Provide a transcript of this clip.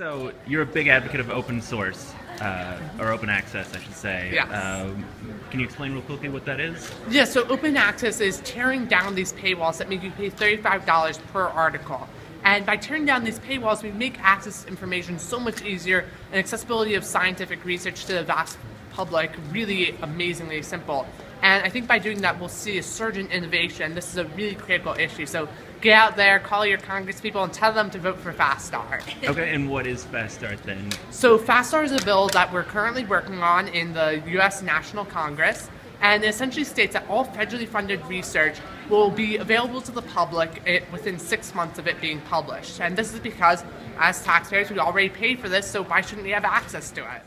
So you're a big advocate of open source, uh, or open access, I should say. Yes. Um, can you explain real quickly what that is? Yeah, so open access is tearing down these paywalls that make you pay $35 per article. And by tearing down these paywalls, we make access to information so much easier and accessibility of scientific research to the vast public really amazingly simple. And I think by doing that, we'll see a surge in innovation. This is a really critical issue. So get out there, call your congresspeople, and tell them to vote for FASTR. Okay, and what is FASTR then? So FASTR is a bill that we're currently working on in the U.S. National Congress, and it essentially states that all federally funded research will be available to the public eh, within six months of it being published. And this is because, as taxpayers, we already pay for this, so why shouldn't we have access to it?